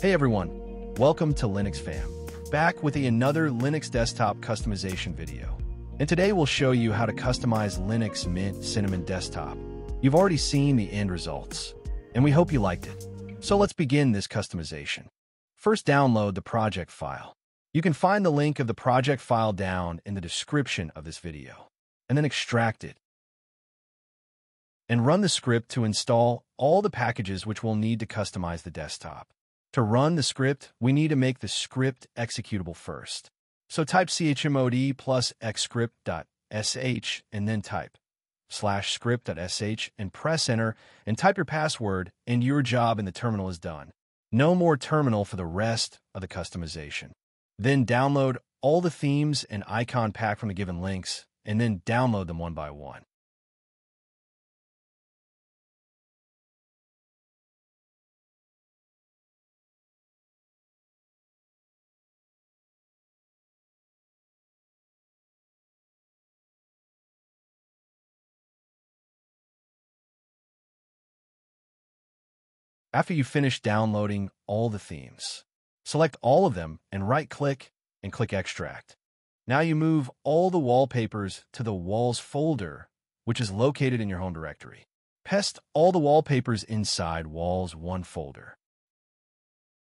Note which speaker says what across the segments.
Speaker 1: Hey everyone, welcome to Linux Fam. Back with another Linux desktop customization video. And today we'll show you how to customize Linux Mint Cinnamon Desktop. You've already seen the end results, and we hope you liked it. So let's begin this customization. First download the project file. You can find the link of the project file down in the description of this video, and then extract it. And run the script to install all the packages which we'll need to customize the desktop. To run the script, we need to make the script executable first. So type chmod plus xscript.sh and then type slash script.sh and press enter and type your password and your job in the terminal is done. No more terminal for the rest of the customization. Then download all the themes and icon pack from the given links and then download them one by one. After you finish downloading all the themes, select all of them and right-click and click Extract. Now you move all the wallpapers to the Walls folder, which is located in your home directory. Paste all the wallpapers inside Walls 1 folder.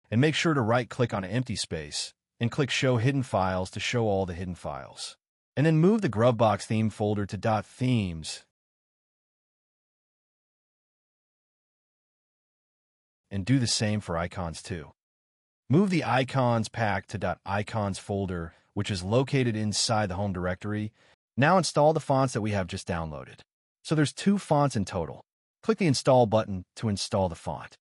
Speaker 1: And make sure to right-click on empty space and click Show Hidden Files to show all the hidden files. And then move the Gruvbox theme folder to .themes and do the same for icons too. Move the icons pack to .icons folder, which is located inside the home directory. Now install the fonts that we have just downloaded. So there's two fonts in total. Click the install button to install the font.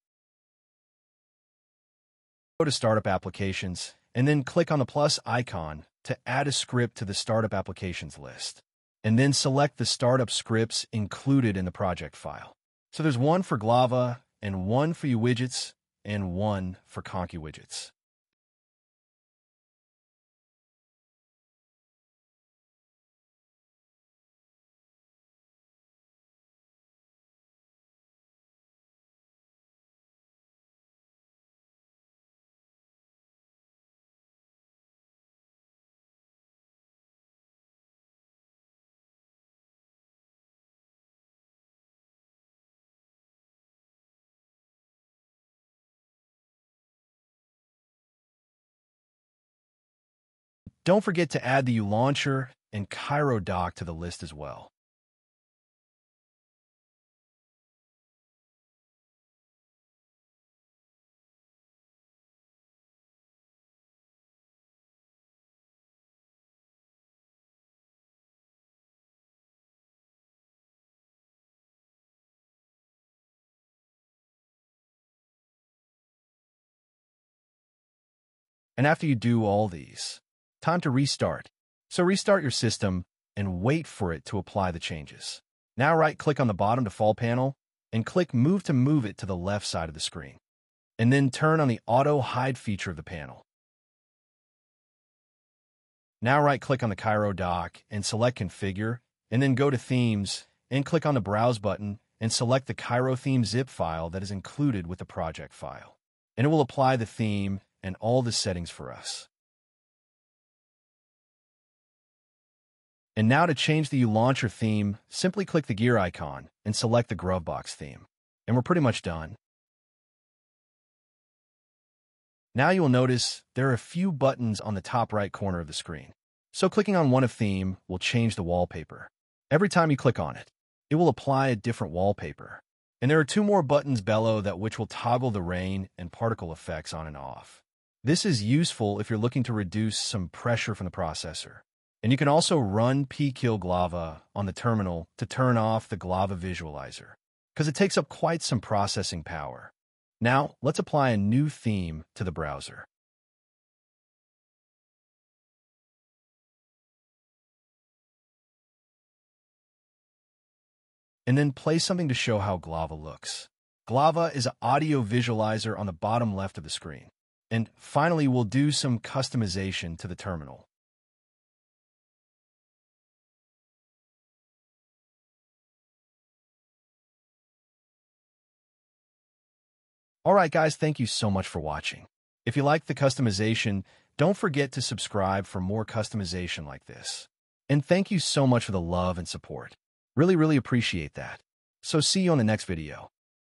Speaker 1: Go to Startup Applications, and then click on the plus icon to add a script to the Startup Applications list. And then select the startup scripts included in the project file. So there's one for Glava and one for you widgets and one for Conky widgets. Don't forget to add the uLauncher and Cairo dock to the list as well. And after you do all these, Time to restart. So restart your system and wait for it to apply the changes. Now right-click on the bottom default panel and click Move to move it to the left side of the screen. And then turn on the Auto Hide feature of the panel. Now right-click on the Cairo dock and select Configure, and then go to Themes and click on the Browse button and select the Cairo theme zip file that is included with the project file. And it will apply the theme and all the settings for us. And now to change the uLauncher theme, simply click the gear icon and select the Gruvbox theme. And we're pretty much done. Now you will notice there are a few buttons on the top right corner of the screen. So clicking on one of theme will change the wallpaper. Every time you click on it, it will apply a different wallpaper. And there are two more buttons below that which will toggle the rain and particle effects on and off. This is useful if you're looking to reduce some pressure from the processor. And you can also run pkill glava on the terminal to turn off the glava visualizer, because it takes up quite some processing power. Now, let's apply a new theme to the browser. And then play something to show how Glava looks. Glava is an audio visualizer on the bottom left of the screen. And finally, we'll do some customization to the terminal. Alright guys, thank you so much for watching. If you like the customization, don't forget to subscribe for more customization like this. And thank you so much for the love and support. Really, really appreciate that. So see you on the next video.